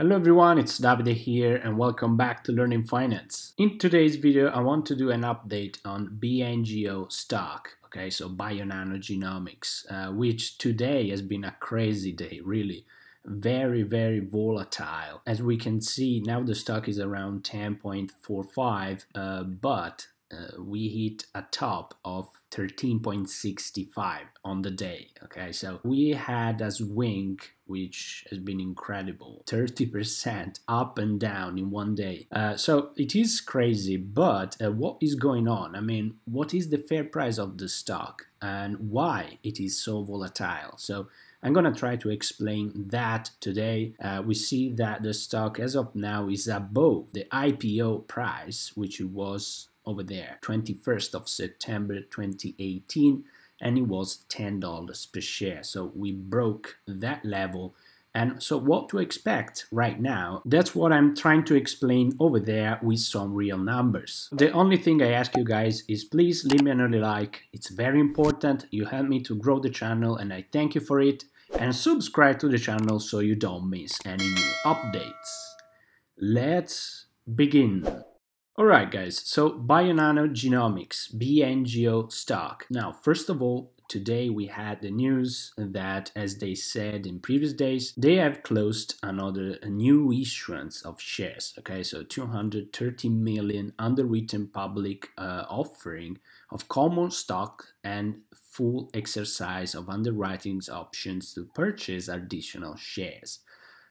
Hello everyone, it's Davide here and welcome back to Learning Finance. In today's video, I want to do an update on BNGO stock, okay, so Bionano Genomics, uh, which today has been a crazy day, really. Very, very volatile. As we can see, now the stock is around 10.45, uh, but uh, we hit a top of 13.65 on the day okay? So we had a swing which has been incredible 30% up and down in one day. Uh, so it is crazy but uh, what is going on? I mean what is the fair price of the stock and why it is so volatile? So I'm to try to explain that today. Uh, we see that the stock as of now is above the IPO price, which was over there 21st of September 2018 and it was $10 per share so we broke that level and so what to expect right now, that's what I'm trying to explain over there with some real numbers. The only thing I ask you guys is please leave me an early like, it's very important, you help me to grow the channel and I thank you for it. And subscribe to the channel so you don't miss any new updates. Let's begin. Alright guys, so Bionano Genomics, BNGO stock. Now, first of all, today we had the news that, as they said in previous days, they have closed another new issuance of shares. Okay, so 230 million underwritten public uh, offering of common stock and full exercise of underwriting options to purchase additional shares.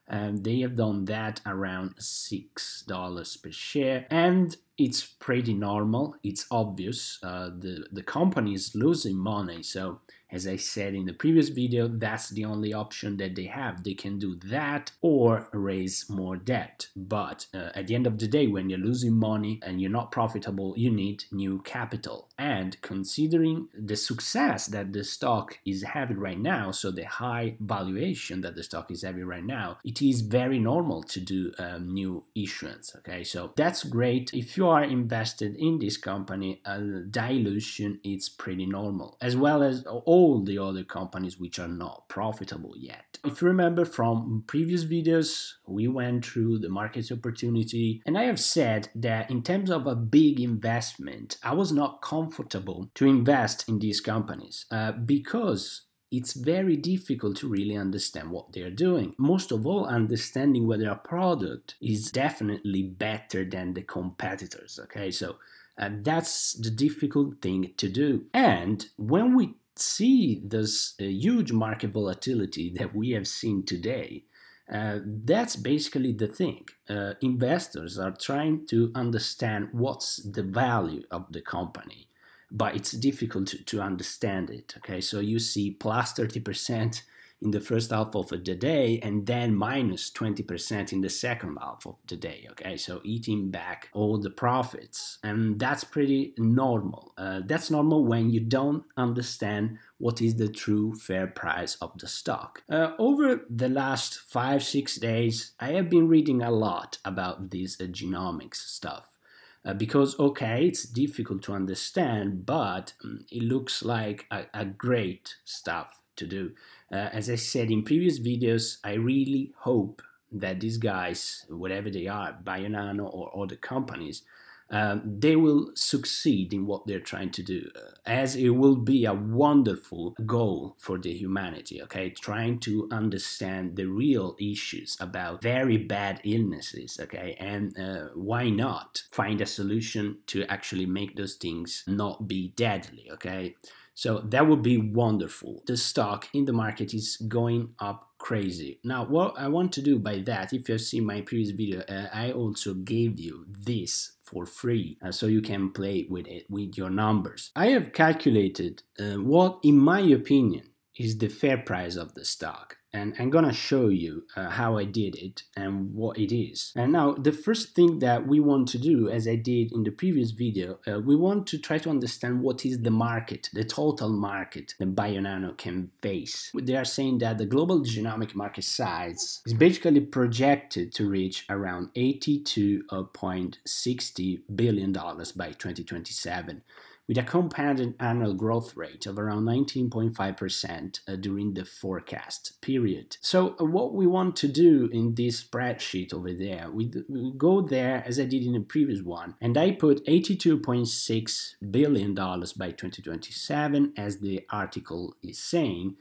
Um, they have done that around $6 per share. And it's pretty normal it's obvious uh, the the company is losing money so as I said in the previous video, that's the only option that they have. They can do that or raise more debt. But uh, at the end of the day, when you're losing money and you're not profitable, you need new capital. And considering the success that the stock is having right now, so the high valuation that the stock is having right now, it is very normal to do um, new issuance. Okay, so that's great. If you are invested in this company, uh, dilution is pretty normal, as well as all all the other companies which are not profitable yet. If you remember from previous videos, we went through the market opportunity, and I have said that in terms of a big investment, I was not comfortable to invest in these companies uh, because it's very difficult to really understand what they're doing. Most of all, understanding whether a product is definitely better than the competitors. Okay, so uh, that's the difficult thing to do. And when we see this uh, huge market volatility that we have seen today, uh, that's basically the thing. Uh, investors are trying to understand what's the value of the company, but it's difficult to, to understand it. Okay, so you see plus 30% in the first half of the day and then minus 20% in the second half of the day. Okay, so eating back all the profits. And that's pretty normal. Uh, that's normal when you don't understand what is the true fair price of the stock. Uh, over the last five, six days, I have been reading a lot about this uh, genomics stuff. Uh, because okay it's difficult to understand but um, it looks like a, a great stuff to do. Uh, as I said in previous videos, I really hope that these guys, whatever they are, Bionano or other companies, um, they will succeed in what they're trying to do, uh, as it will be a wonderful goal for the humanity. Okay, trying to understand the real issues about very bad illnesses. Okay, and uh, why not find a solution to actually make those things not be deadly. Okay. So that would be wonderful. The stock in the market is going up crazy. Now, what I want to do by that, if you've seen my previous video, uh, I also gave you this for free uh, so you can play with it with your numbers. I have calculated uh, what, in my opinion, is the fair price of the stock and I'm gonna show you uh, how I did it and what it is. And now the first thing that we want to do, as I did in the previous video, uh, we want to try to understand what is the market, the total market that Bionano can face. They are saying that the global genomic market size is basically projected to reach around 82.60 billion dollars by 2027 with a compounded annual growth rate of around 19.5% uh, during the forecast period. So uh, what we want to do in this spreadsheet over there, we, we go there as I did in the previous one, and I put 82.6 billion dollars by 2027 as the article is saying.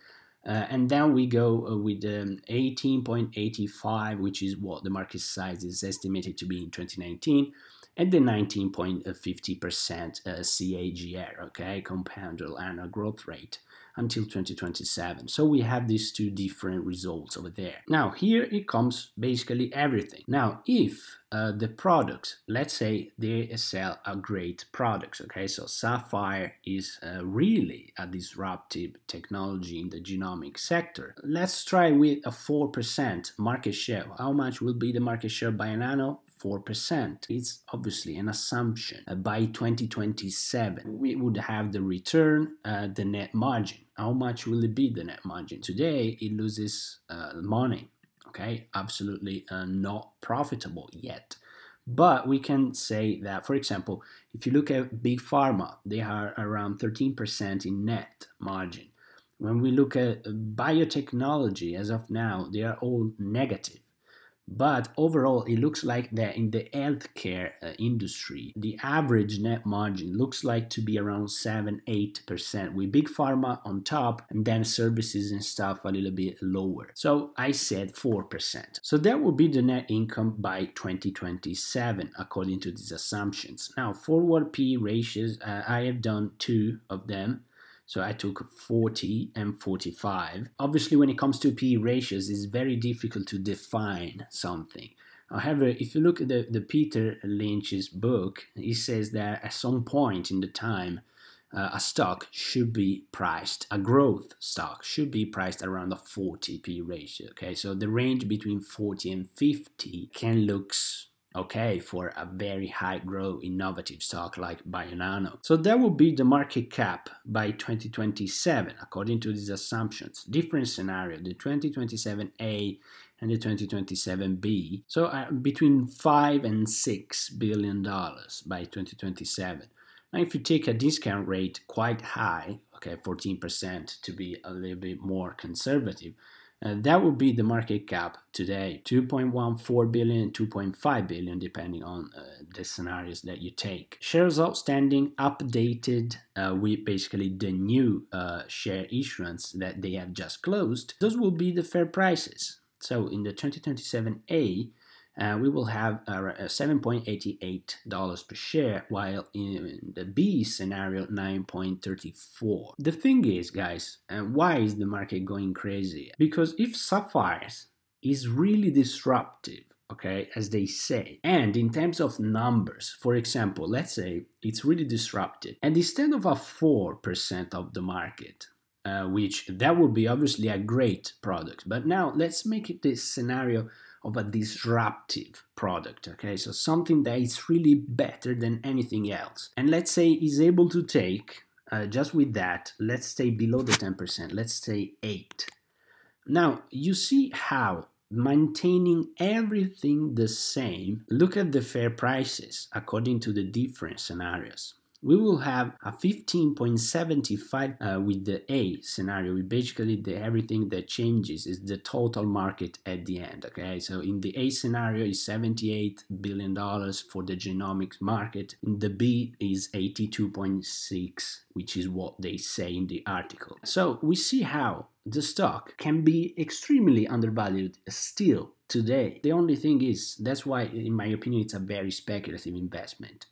Uh, and then we go uh, with um, 18.85, which is what the market size is estimated to be in 2019 and the 19.50% uh, CAGR, okay, compounded annual growth rate until 2027. So we have these two different results over there. Now here it comes basically everything. Now if uh, the products, let's say they sell a great products, okay, so Saphyr is uh, really a disruptive technology in the genomic sector. Let's try with a 4% market share. How much will be the market share Bionano? 4%. It's obviously an assumption. Uh, by 2027, we would have the return, uh, the net margin. How much will it be the net margin? Today, it loses uh, money. Okay, absolutely uh, not profitable yet. But we can say that, for example, if you look at big pharma, they are around 13% in net margin. When we look at biotechnology, as of now, they are all negative. But overall, it looks like that in the healthcare uh, industry, the average net margin looks like to be around 7-8% with big pharma on top and then services and stuff a little bit lower. So I said 4%. So that would be the net income by 2027 according to these assumptions. Now forward P ratios, uh, I have done two of them so I took 40 and 45. Obviously, when it comes to P ratios, it's very difficult to define something. However, if you look at the, the Peter Lynch's book, he says that at some point in the time, uh, a stock should be priced, a growth stock should be priced around a 40 P ratio. Okay, so the range between 40 and 50 can looks okay for a very high growth innovative stock like Bionano. So that would be the market cap by 2027 according to these assumptions. Different scenario, the 2027A and the 2027B. So uh, between 5 and 6 billion dollars by 2027. Now if you take a discount rate quite high, okay, 14% to be a little bit more conservative, uh, that would be the market cap today 2.14 billion 2.5 billion depending on uh, the scenarios that you take. Shares outstanding updated uh, with basically the new uh, share issuance that they have just closed. Those will be the fair prices. So in the 2027a uh, we will have uh, $7.88 per share, while in the B scenario, 9.34. The thing is, guys, uh, why is the market going crazy? Because if Saphyrs is really disruptive, okay, as they say. And in terms of numbers, for example, let's say it's really disruptive, and instead of a 4% of the market, uh, which that would be obviously a great product, but now let's make it this scenario of a disruptive product okay? So something that is really better than anything else. And let's say is able to take uh, just with that let's stay below the 10% let's say 8 now you see how maintaining everything the same look at the fair prices according to the different scenarios we will have a 15.75 uh, with the A scenario. We basically, the everything that changes is the total market at the end. Okay, so in the A scenario is 78 billion dollars for the genomics market. In the B is 82.6, which is what they say in the article. So we see how the stock can be extremely undervalued still today. The only thing is that's why, in my opinion, it's a very speculative investment.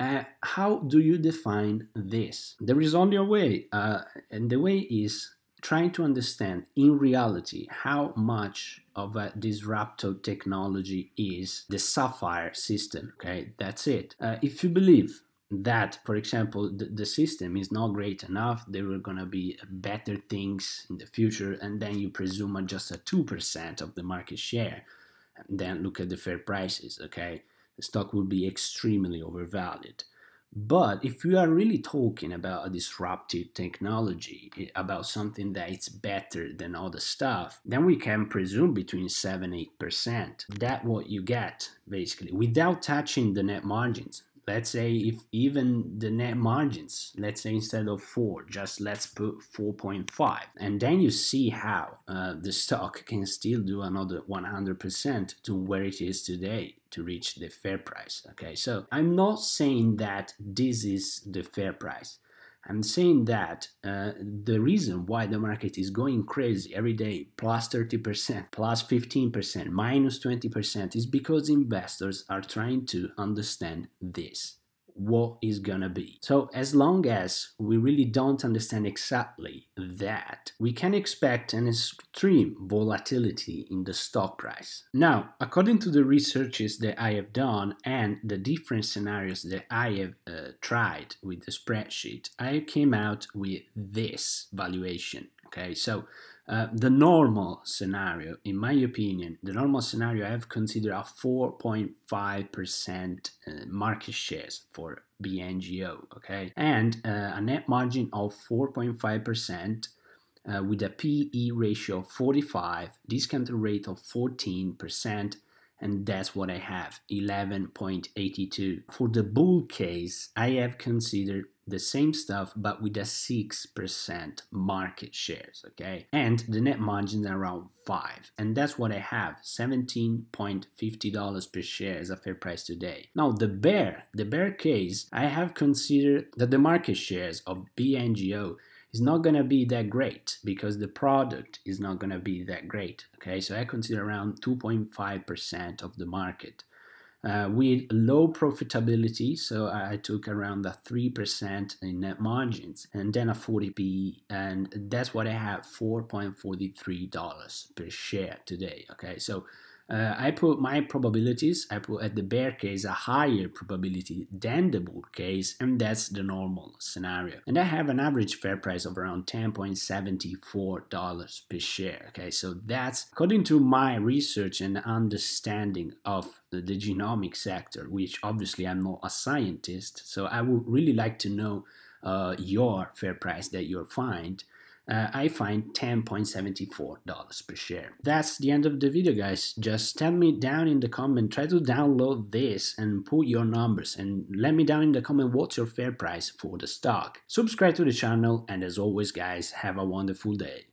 Uh, how do you define this? There is only a way, uh, and the way is trying to understand in reality how much of a disruptive technology is the Saphyr system. Okay, that's it. Uh, if you believe that, for example, the, the system is not great enough, there are gonna be better things in the future, and then you presume just a 2% of the market share, and then look at the fair prices, okay? Stock will be extremely overvalued. But if we are really talking about a disruptive technology, eh, about something that is better than other stuff, then we can presume between 7 8%. That what you get, basically, without touching the net margins. Let's say if even the net margins, let's say instead of 4, just let's put 4.5. And then you see how uh, the stock can still do another 100% to where it is today to reach the fair price. Okay, so I'm not saying that this is the fair price. I'm saying that uh, the reason why the market is going crazy every day, plus 30%, plus 15%, minus 20%, is because investors are trying to understand this what is gonna be. So as long as we really don't understand exactly that, we can expect an extreme volatility in the stock price. Now, according to the researches that I have done and the different scenarios that I have uh, tried with the spreadsheet, I came out with this valuation. Okay, so uh, the normal scenario, in my opinion, the normal scenario I have considered a 4.5% uh, market shares for BNGO, okay, and uh, a net margin of 4.5%. Uh, with a PE ratio of 45, discount rate of 14%, and that's what I have 11.82. For the bull case, I have considered the same stuff but with a 6% market shares okay? And the net margin around 5 and that's what I have $17.50 per share is a fair price today. Now the bear the bear case I have considered that the market shares of BNGO is not going to be that great because the product is not going to be that great okay? So I consider around 2.5% of the market uh, with low profitability. So I took around the 3% in net margins and then a 40p. And that's what I have $4.43 per share today. Okay, so uh, I put my probabilities, I put at the bear case a higher probability than the bull case, and that's the normal scenario. And I have an average fair price of around $10.74 per share. Okay, so that's according to my research and understanding of the, the genomic sector, which obviously I'm not a scientist, so I would really like to know uh, your fair price that you'll find uh, I find $10.74 per share. That's the end of the video guys. Just tell me down in the comment, try to download this and put your numbers and let me down in the comment what's your fair price for the stock. Subscribe to the channel and as always guys, have a wonderful day.